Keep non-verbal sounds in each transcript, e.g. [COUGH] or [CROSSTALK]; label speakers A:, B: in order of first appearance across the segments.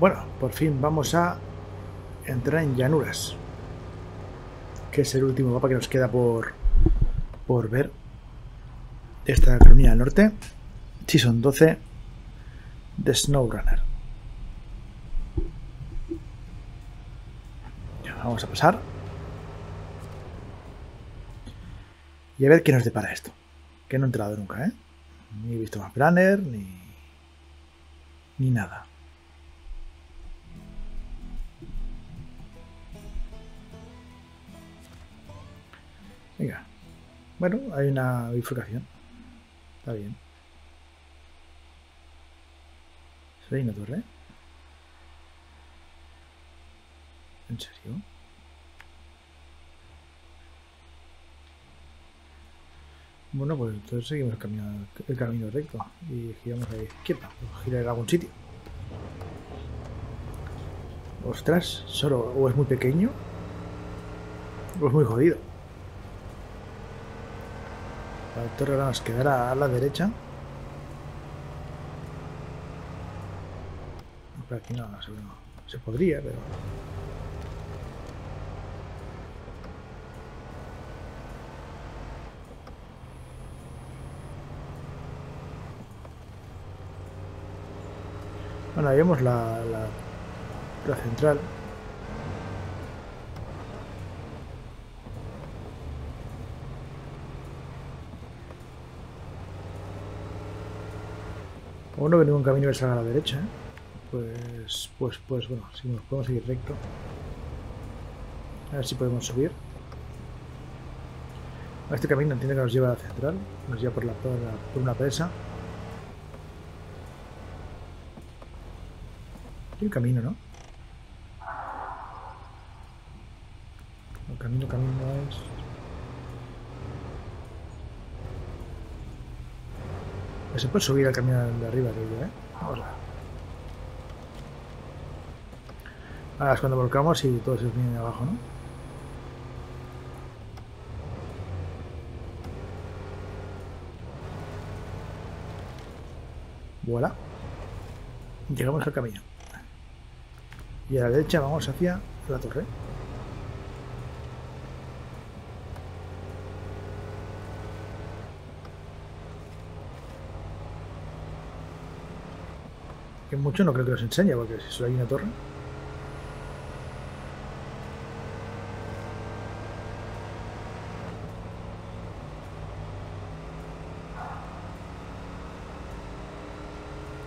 A: Bueno, por fin vamos a entrar en llanuras. Que es el último mapa que nos queda por, por ver. Esta Carolina del Norte. Season 12 de SnowRunner. Vamos a pasar. Y a ver qué nos depara esto. Que no he entrado nunca, ¿eh? Ni he visto más planner, ni... Ni nada. Venga. Bueno, hay una bifurcación. Está bien. ¿Se ve una torre? ¿En serio? Bueno, pues entonces seguimos el camino, el camino recto y giramos a la izquierda. O girar en algún sitio. Ostras, solo o es muy pequeño o es muy jodido. La torre ahora nos quedará a la derecha. Por aquí no, no, no. Se podría, pero... Bueno, ahí vemos la, la, la central. Como no ve ningún camino que salga a la derecha, ¿eh? pues, pues, pues bueno, si nos podemos seguir recto. A ver si podemos subir. Este camino entiende que nos lleva a la central, nos lleva por, la, por, la, por una presa. Hay un camino, ¿no? El camino, camino es... Se puede subir al camino de arriba, creo yo, ¿eh? Vamos a ver. Ahora es cuando volcamos y todo se viene de abajo, ¿no? Voilà. Llegamos al camino. Y a la derecha vamos hacia la torre. Que mucho no creo que os enseñe, porque si solo hay una torre.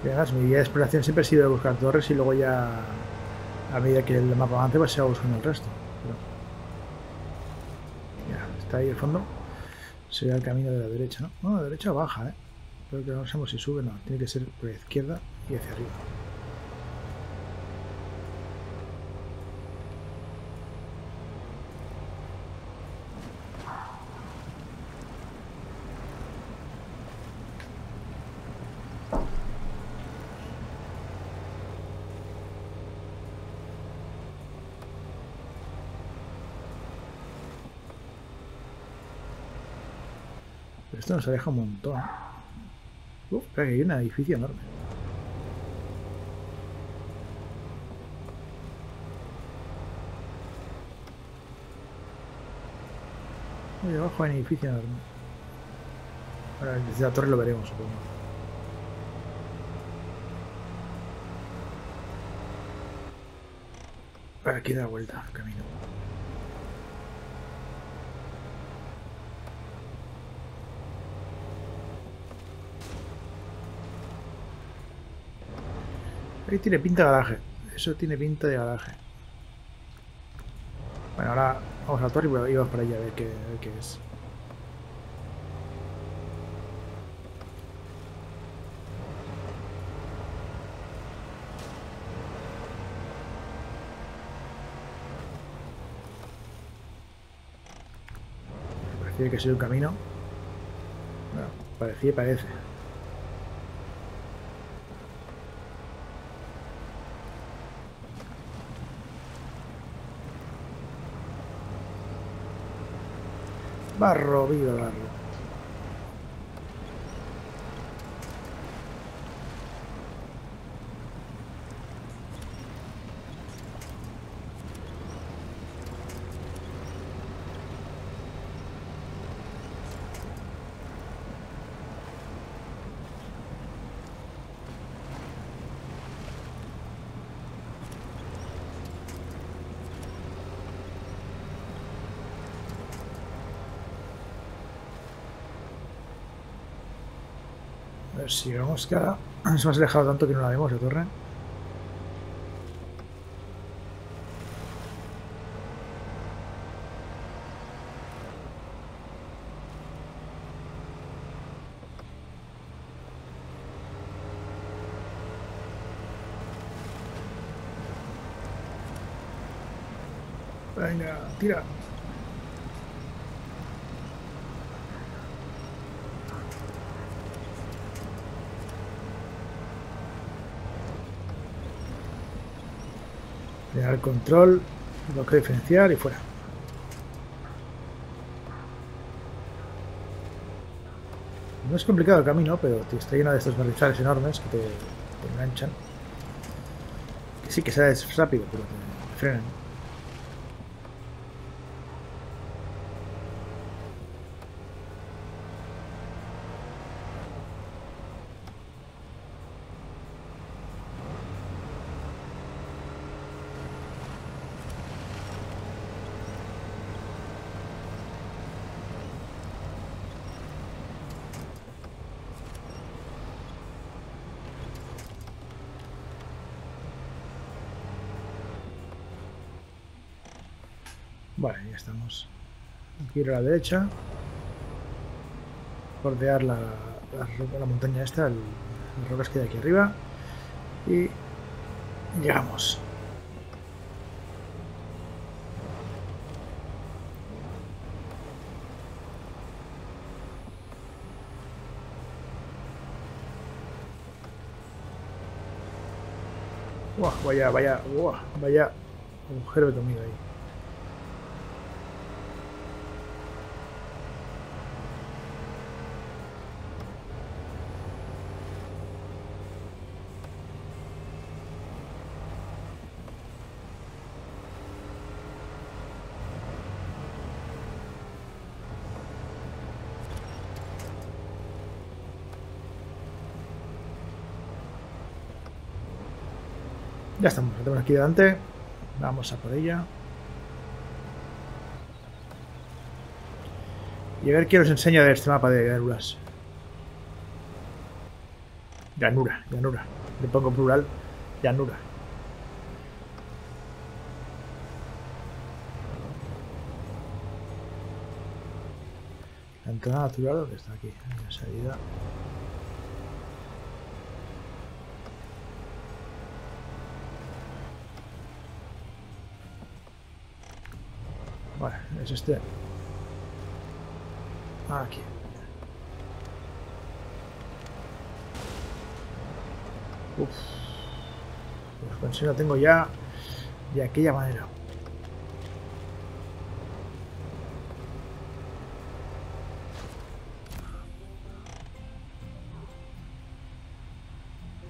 A: Además, mi idea de exploración siempre ha sido buscar torres y luego ya, a medida que el mapa avance, pues se va buscando el resto. Ya, está ahí el fondo. Sería el camino de la derecha, ¿no? No, la derecha baja, ¿eh? Pero que no sabemos si sube, no. Tiene que ser por la izquierda y hacia arriba. Esto nos aleja un montón. Uf, que hay un edificio enorme. Abajo hay un edificio enorme. Ahora desde la torre lo veremos, supongo. Aquí da vuelta el camino. Ahí tiene pinta de garaje. Eso tiene pinta de garaje. Bueno, ahora vamos a la torre y vamos para allá a ver qué, a ver qué es. Parecía que sea un camino. Bueno, parecía y parece. Barro, viva barro. Ver si vamos que ahora [CLEARS THROAT] nos hemos alejado tanto que no la vemos la torre. Venga, tira. Control, lo que diferenciar y fuera. No es complicado el camino, pero está lleno de estos barrizales enormes que te, enganchan. Que sí que es rápido, pero te frenan. Vale, ya estamos. Ir a la derecha. Bordear la, la, montaña esta, el, las rocas que hay aquí arriba. Y llegamos. vaya, vaya, vaya agujero de comida ahí. Ya estamos, la tenemos aquí delante. Vamos a por ella. Y a ver qué os enseña de este mapa de llanuras. Llanura, llanura. Le pongo plural, llanura. La entrada natural que está aquí, la salida. Vale, es este. Aquí. Uf. Pues si la tengo ya de aquella manera.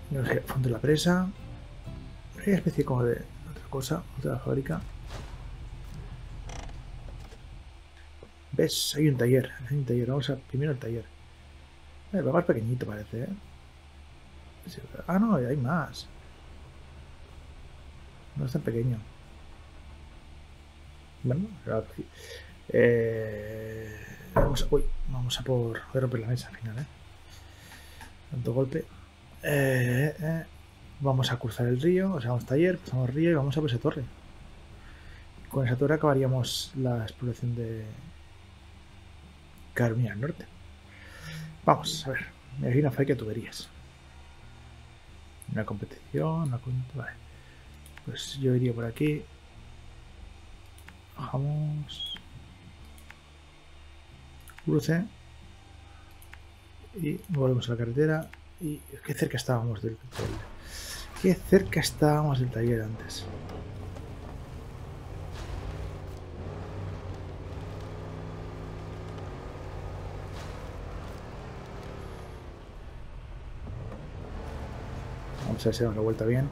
A: No sé, fondo de la presa. Hay especie como de otra cosa, otra fábrica. Hay un taller. Vamos a primero el taller. Va más pequeñito parece, ¿eh? Ah, no, hay más. No es tan pequeño. Bueno, eh, vamos, a, uy, vamos a por. Romper la mesa al final, ¿eh? Tanto golpe. Vamos a cruzar el río, o sea, vamos taller, cruzamos el río y vamos a por esa torre. Con esa torre acabaríamos la exploración de, Carolina al Norte. Vamos, a ver. Me imagino que tuberías. Una competición, una Vale. Pues yo iría por aquí. Bajamos. Cruce. Y volvemos a la carretera. Y qué cerca estábamos del, del qué cerca estábamos del taller antes. Vamos a ver si la vuelta bien.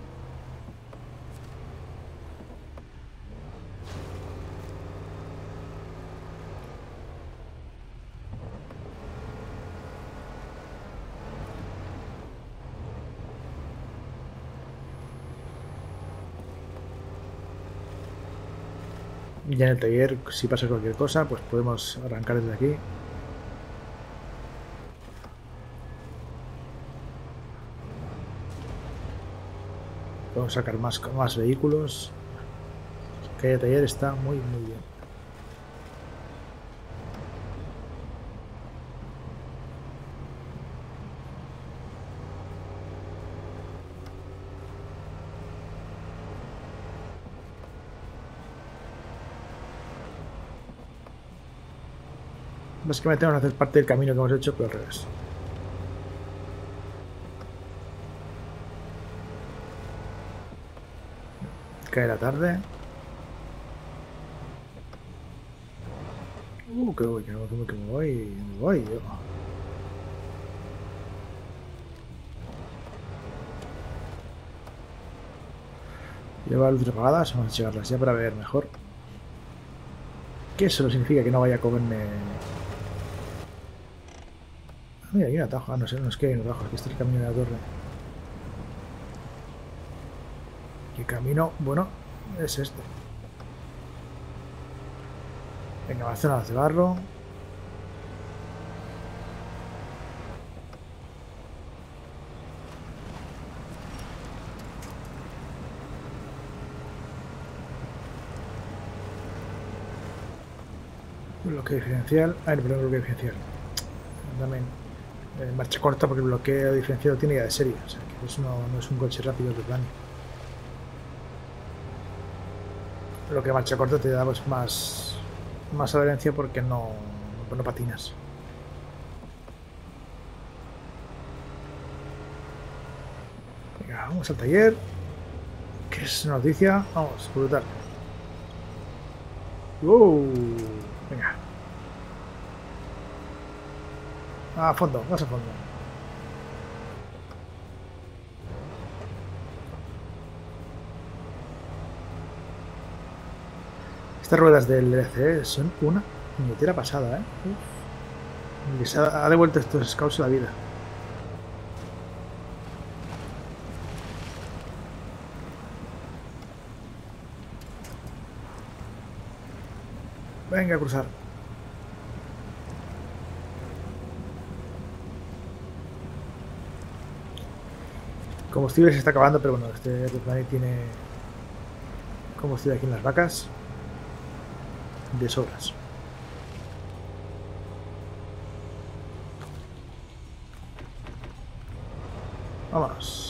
A: ya en el taller, si pasa cualquier cosa, pues podemos arrancar desde aquí. Sacar más, más vehículos. El taller está muy, muy bien. Básicamente vamos a hacer parte del camino que hemos hecho, pero al revés. Cae la tarde. Uh, que voy, que voy, que que voy, me voy yo. Lleva luces apagadas, vamos a checarlas ya para ver mejor. ¿Qué eso significa que no vaya a comerme Mira, hay un atajo. Ah, no sé, no es que hay un atajo. Aquí está el camino de la torre. ¿Qué camino? Bueno, es este. Venga, va a hacer de barro. Bloque diferencial. Ah, el bloque diferencial. También en marcha corta porque el bloqueo diferenciado tiene ya de serie. O sea, que eso no, no es un coche rápido de plan. Lo que marcha corta te da pues, más, más adherencia porque no, no patinas. Venga, vamos al taller. ¿Qué es noticia? Vamos, brutal. ¡Wow! Venga. A fondo, vas a fondo. Estas ruedas del LCE son una puñetera pasada, ¿eh? Uf. ha, ha devuelto estos scouts la vida. Venga a cruzar. combustible se está acabando, pero bueno, este planeta tiene combustible aquí en las vacas de sobras. Vámonos.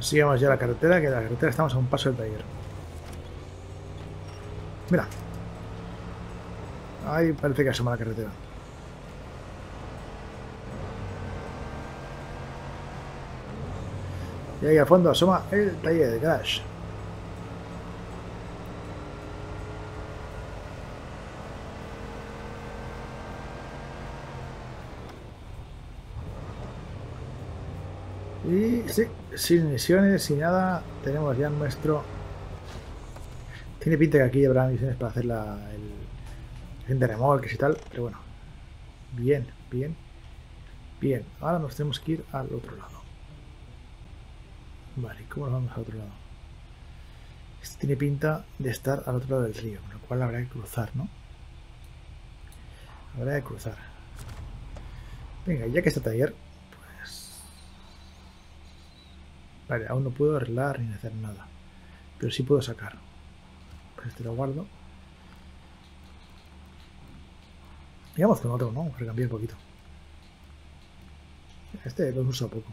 A: Sigamos ya la carretera, que la carretera estamos a un paso del taller. Mira. Ahí parece que asoma la carretera. Y ahí al fondo asoma el taller de Crash. Y sí, sin misiones, sin nada, tenemos ya nuestro... Tiene pinta que aquí habrá misiones para hacer la, el, de remolques y tal, pero bueno. Bien, bien, bien. Ahora nos tenemos que ir al otro lado. Vale, ¿cómo nos vamos al otro lado? Este tiene pinta de estar al otro lado del río, con lo cual habrá que cruzar, ¿no? Habrá que cruzar. Venga, ya que está taller, Vale, aún no puedo arreglar ni hacer nada. Pero sí puedo sacar. Este lo guardo. Vamos con otro, ¿no? Vamos a cambiar un poquito. Este lo uso poco.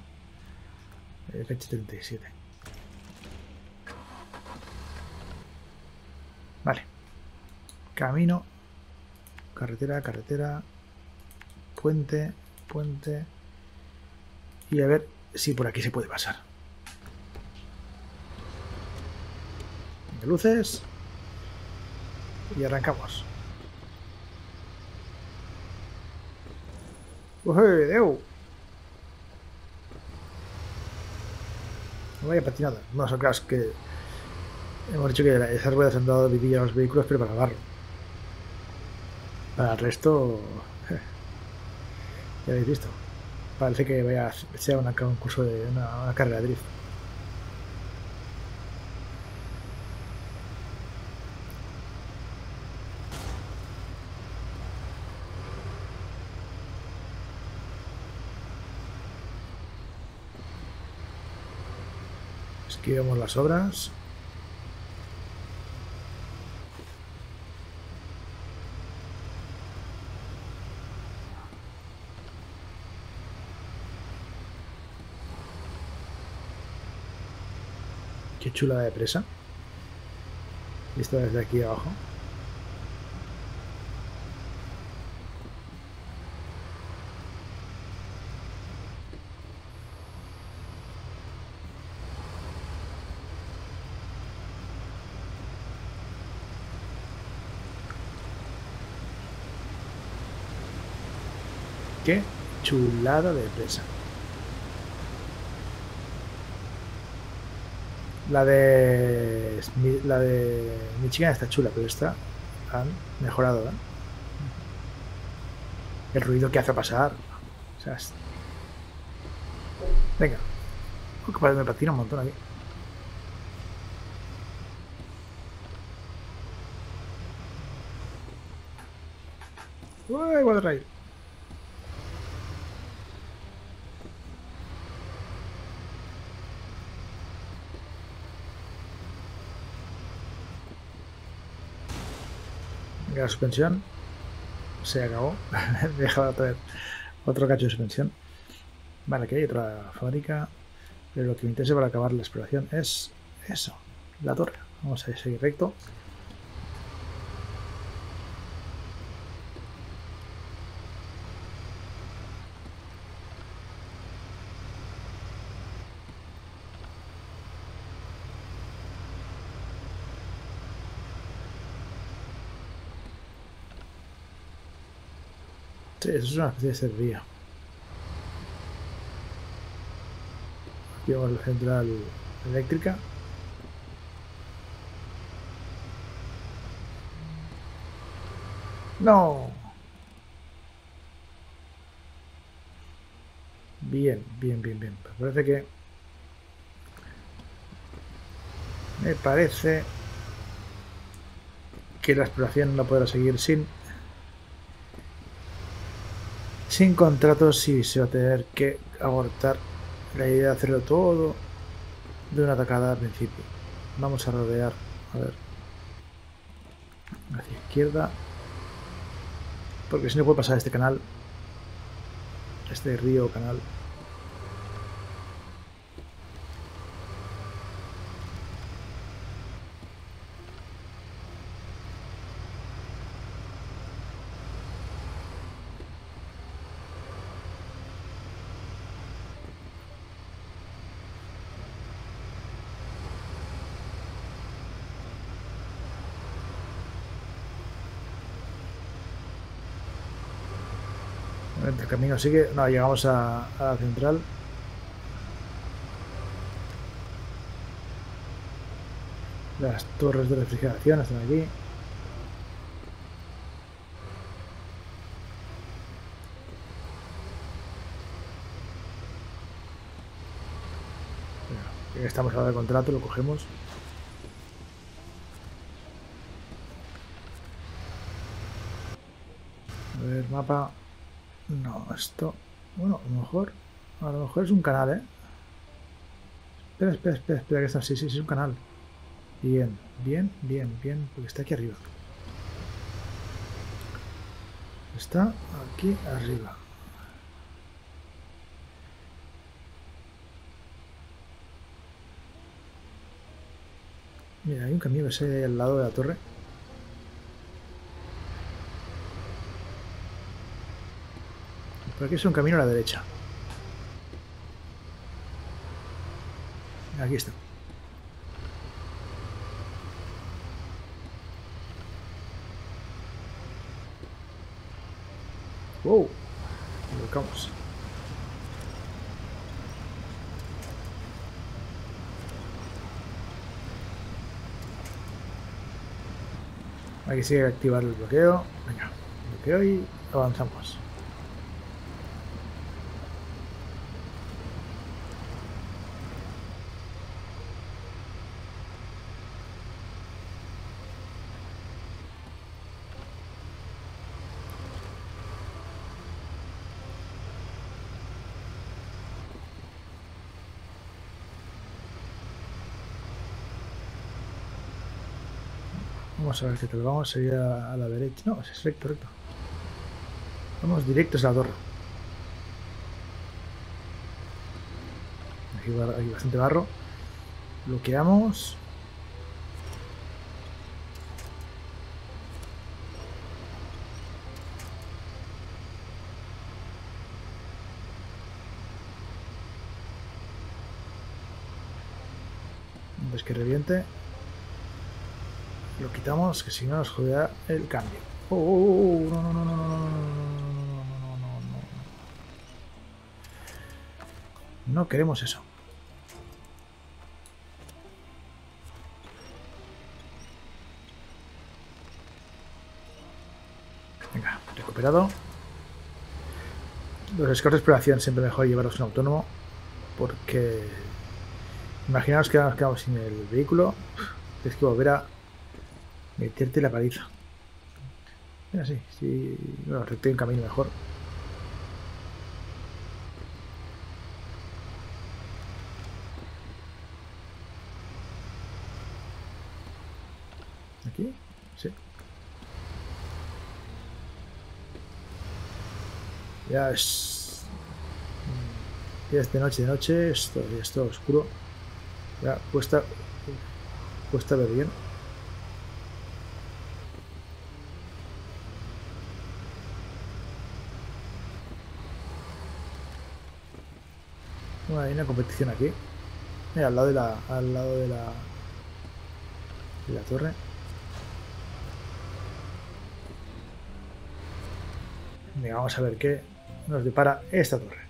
A: El H37. Vale. Camino. Carretera, carretera. Puente, puente. Y a ver si por aquí se puede pasar. luces y arrancamos. ¡Uy, Deu! No vaya patinada. No, son claro, que hemos dicho que esas ruedas han dado vidilla a los vehículos, pero para barro. Para el resto, ya habéis visto. Parece que vaya a ser un concurso de una, una carrera de drift. Aquí vemos las obras. Qué chula de presa. Vista desde aquí abajo. Qué chulada de presa. La de la de Michigan está chula, pero esta han mejorado, ¿eh? El ruido que hace pasar. O sea, es... Venga. me patina un montón aquí. Uy, Water la suspensión se acabó. [LAUGHS] Dejaba traer otro cacho de suspensión. Vale, aquí hay otra fábrica. Pero lo que me interesa para acabar la exploración es eso, la torre. Vamos a seguir recto. Eso es una especie de serría. Aquí vemos la central eléctrica. No. Bien, bien, bien, bien. Me parece que... Me parece que la exploración no podrá seguir sin sin contratos sí se va a tener que abortar la idea de hacerlo todo de una atacada al principio. Vamos a rodear, a ver, hacia izquierda, porque si no puede pasar este canal, este río canal. Camino sigue. No, llegamos a, a la central. Las torres de refrigeración están aquí. estamos ahora de contrato, lo cogemos. A ver, mapa. No, esto... Bueno, a lo mejor... A lo mejor es un canal, ¿eh? Espera, espera, espera, espera, que está... Sí, sí, sí, es un canal. Bien, bien, bien, bien, porque está aquí arriba. Está aquí arriba. Mira, hay un camino ese al lado de la torre. Por aquí es un camino a la derecha. Aquí está. Wow. Volcamos. Aquí sigue activar el bloqueo. Venga, bloqueo y avanzamos. Vamos a ver qué tal. Vamos a ir a, a la derecha. No, es recto, recto. Vamos directos a la torre. Aquí hay bastante barro. Bloqueamos. Antes que reviente. Lo quitamos, que si no nos joderá el cambio. Oh, oh, oh, oh, no, no, no, no, no, no, no, no, no, no, no, queremos eso. Venga, recuperado. Los scouts de exploración siempre mejor llevarlos en autónomo porque imaginaos que nos quedamos sin el vehículo tienes que volver a meterte la paliza. Mira, sí, sí, bueno, recto un camino mejor. Aquí, sí. Ya es ya es de noche de noche esto ya está oscuro. Ya cuesta cuesta ver bien hay una competición aquí. Mira, al lado de la al lado de la de la torre. Venga, vamos a ver qué nos depara esta torre.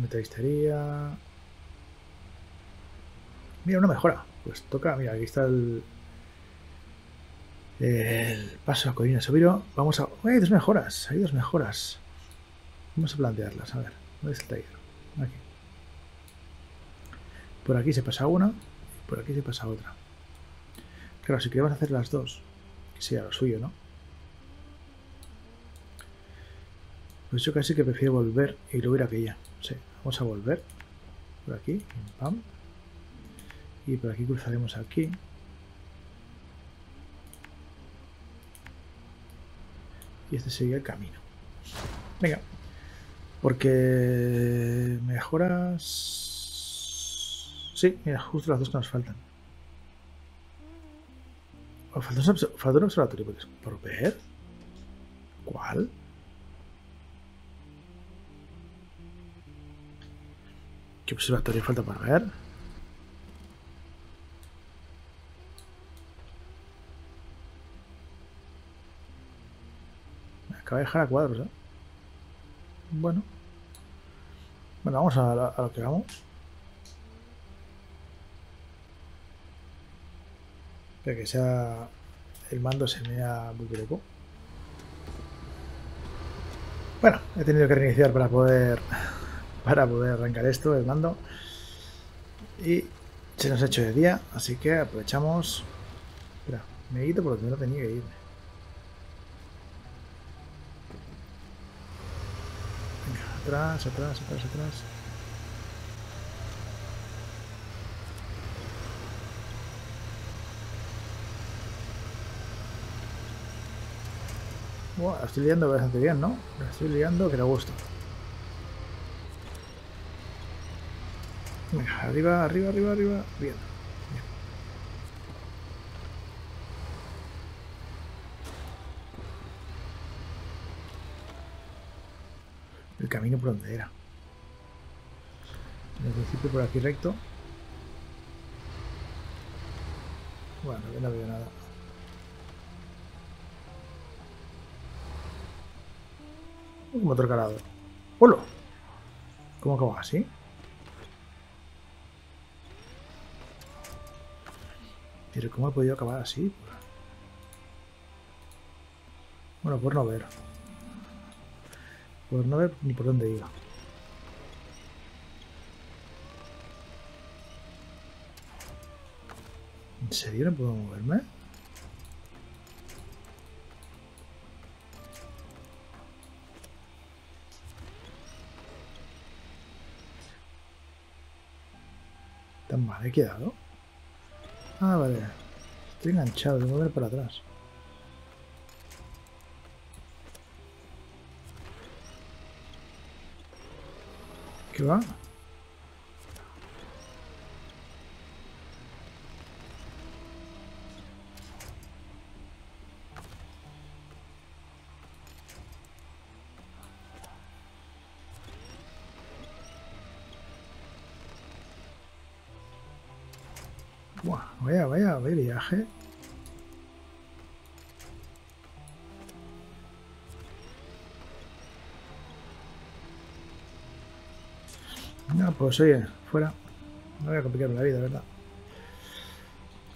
A: Metalistería. Mira, una mejora. Pues toca, mira, aquí está el. El paso a Colina Sobiro. Vamos a. ¡Hay dos mejoras! Hay dos mejoras. Vamos a plantearlas. A ver, ¿dónde está el taller? Aquí. Por aquí se pasa una. Por aquí se pasa otra. Claro, si queremos hacer las dos, que sea lo suyo, ¿no? Pues yo casi que prefiero volver y luego ir a aquella. Sí, vamos a volver. Por aquí, pam. Y por aquí cruzaremos aquí. Y este sería el camino. Venga. Porque mejoras... Sí, mira, justo las dos que nos faltan. Oh, falta, un observatorio porque es por ver. ¿Cuál? ¿Qué observatorio falta para ver? Acaba de dejar a cuadros, ¿eh? Bueno. Bueno, vamos a, lo que vamos. Espera que sea... El mando se me ha muy loco. Bueno, he tenido que reiniciar para poder [LAUGHS] para poder arrancar esto, el mando. Y se nos ha hecho de día, así que aprovechamos. Espera, me he ido por donde no tenía que irme. Venga, atrás, atrás, atrás, atrás. Buah, la estoy liando bastante bien, ¿no? La estoy liando que le gusto. Venga, arriba, arriba, arriba, arriba. Bien. El camino por donde era. En principio por aquí recto. Bueno, yo no veo nada. Un motor calado. ¡Hola! ¿Cómo así? Pero ¿cómo he podido acabar así? Bueno, por no ver. Por no ver ni por dónde iba. ¿En serio no puedo moverme? ¿Tan mal he quedado? Ah, vale. Estoy enganchado, tengo que volver para atrás. ¿Qué pues oye, fuera. No voy a complicarme la vida, ¿verdad?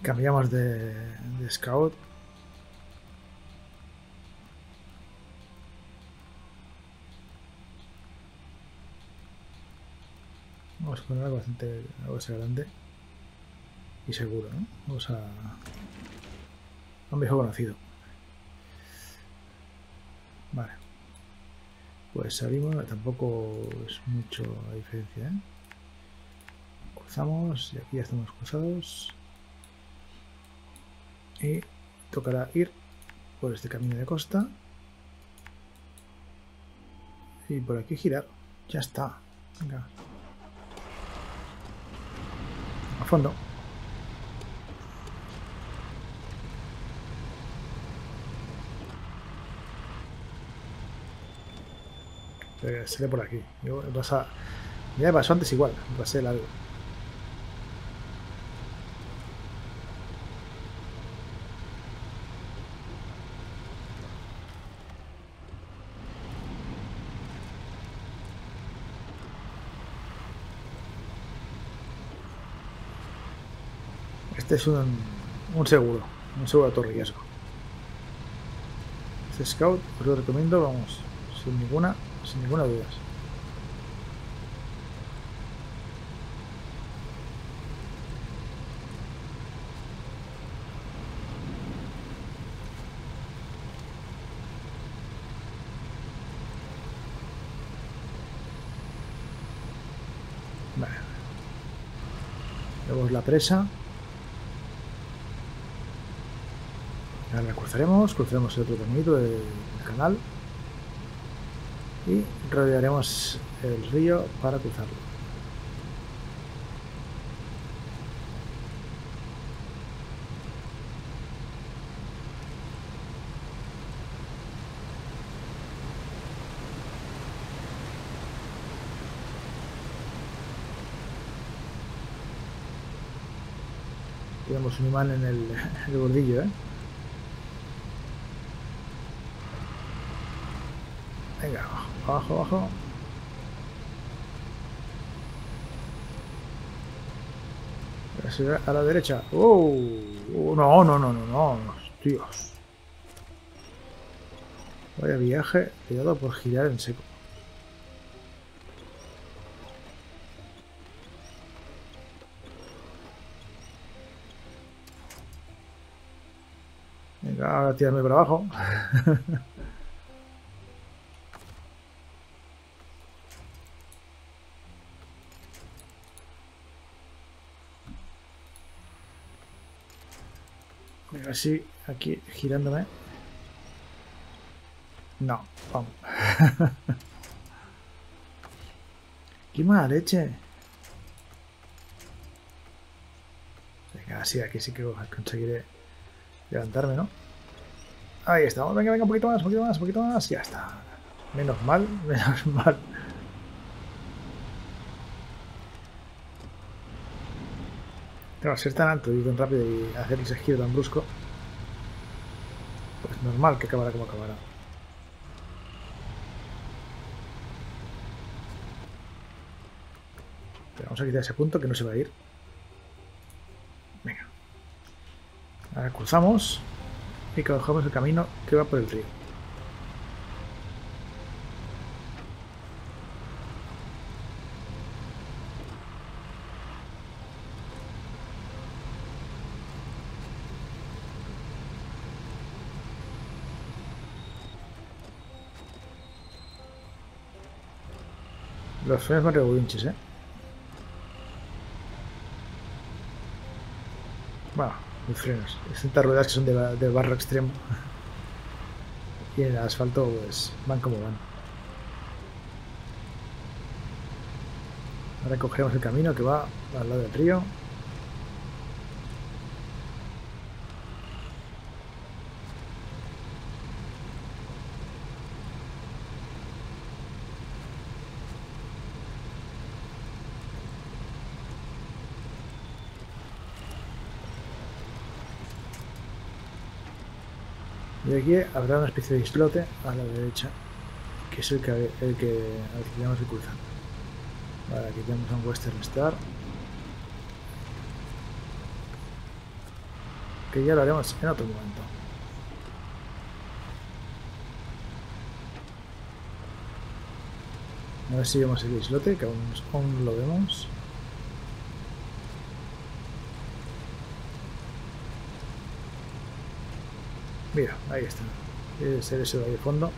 A: Cambiamos de, de scout. Vamos a poner algo bastante algo así grande y seguro, ¿no? Vamos a un viejo conocido. Vale. Pues salimos, tampoco es mucho la diferencia, ¿eh? Cruzamos y aquí ya estamos cruzados. Y tocará ir por este camino de costa. Y por aquí girar. Ya está. Venga. A fondo. Eh, se ve por aquí. Yo pasa, ya pasó antes igual, pasé largo. Este es un, un seguro, un seguro a todo riesgo. Este scout os lo recomiendo, vamos, sin ninguna sin ninguna duda. Vale. Vemos la presa. Ahora la cruzaremos, cruzaremos el otro caminito del canal y rodearemos el río para cruzarlo. Tenemos un imán en el, [LAUGHS] el bordillo, ¿eh? Venga, abajo, abajo. A la derecha. ¡Oh! no, no, no, no, no. Dios. Vaya viaje. Cuidado por girar en seco. Venga, ahora tirarme para abajo. [LAUGHS] así aquí girándome. No, vamos. [LAUGHS] Qué mala leche. Venga, así aquí sí que conseguiré levantarme, ¿no? Ahí estamos. Venga, venga, un poquito más, un poquito más, un poquito más. Ya está. Menos mal, [LAUGHS] menos mal. Claro, ser tan alto y tan rápido y hacer ese giro tan brusco, pues normal que acabará como acabará. Pero vamos a quitar ese punto que no se va a ir. Venga. Ahora cruzamos y cogemos el camino que va por el río. Los frenos más regulinches, ¿eh? Bueno, mis frenos. Estas ruedas que son de, barro extremo. [LAUGHS] Y en el asfalto pues van como van. Ahora cogeremos el camino que va al lado del río. Aquí habrá una especie de islote a la derecha, que es el que, el que, al que tenemos que cruzar. Aquí tenemos un Western Star. Que ya lo haremos en otro momento. A ver si vemos el islote, que aún, aún lo vemos. Mira, ahí está. Debe ser eso de ahí de fondo.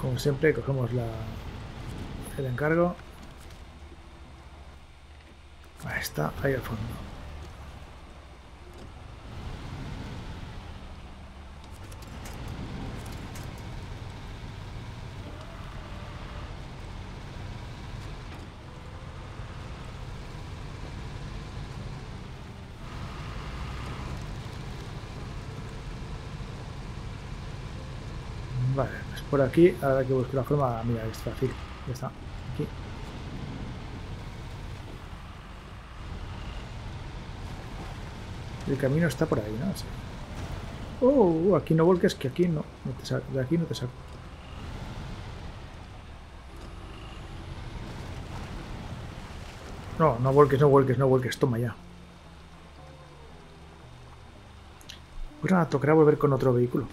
A: Como siempre, cogemos la, el encargo. Ahí está, ahí al fondo. Vale, pues por aquí, ahora que busco la forma, mira, es fácil, ya está, aquí. El camino está por ahí, ¿no? Sí. Oh, aquí no volques, que aquí no, no te saco, de aquí no te saco. No, no volques, no volques, no volques, toma ya. Pues nada, tocará volver con otro vehículo.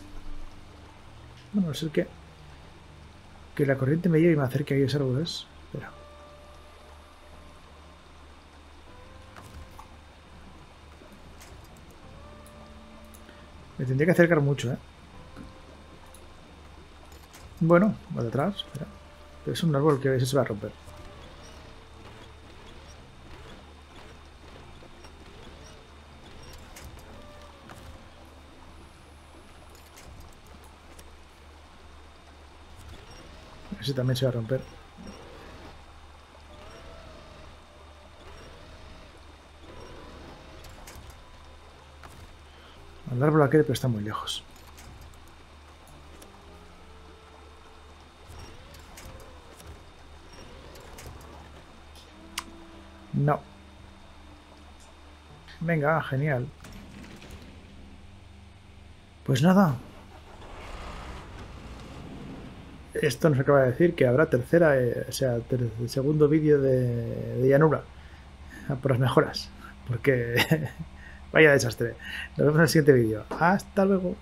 A: Bueno, es el que... Que la corriente me lleve y me acerque a esos árboles. Espera. Me tendría que acercar mucho, ¿eh? Bueno, va detrás, espera. Pero es un árbol que a veces se va a romper. También se va a romper. Al árbol aquel, pero está muy lejos. No. Venga, genial. Pues nada, esto nos acaba de decir que habrá tercera, eh, o sea, ter segundo vídeo de, de, llanura por las mejoras, porque [LAUGHS] vaya desastre. Nos vemos en el siguiente vídeo. Hasta luego.